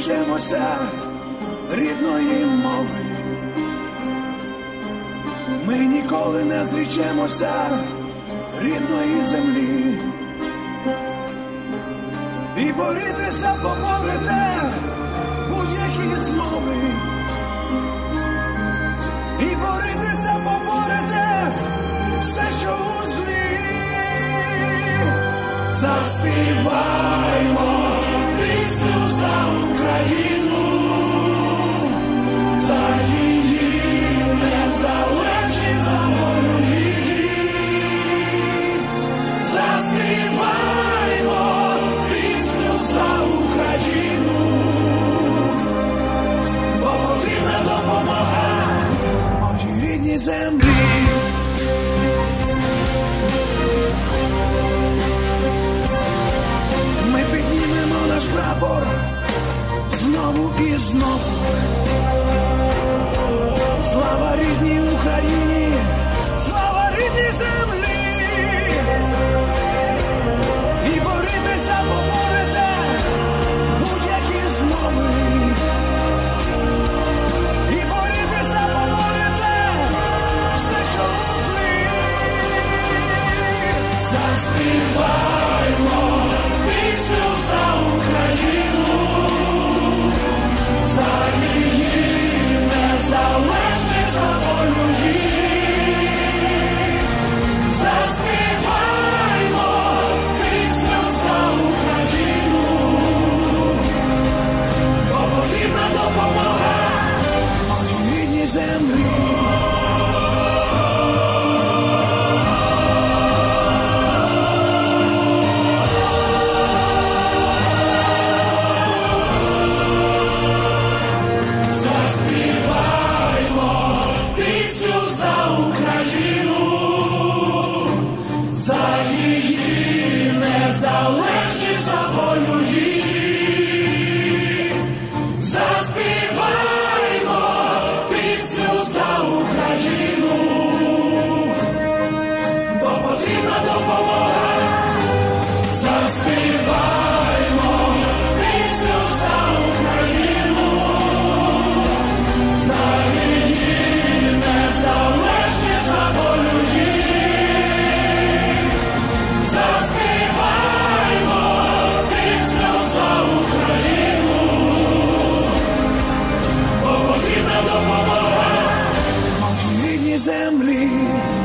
зрічемося рідної мови. Ми ніколи не зрічемося рідної землі. І борітися поборете будь-які змови. І борітися поборете все, що у злі. Заспіваймо пісню за Україну, за її за волю її. Заспіваймо пісню за Україну, землі. Знову. Слава рідній Україні, слава рідній землі. І борітися поборете будь-які змови. І борітися поборете все, що у злі. Заспіваймо бо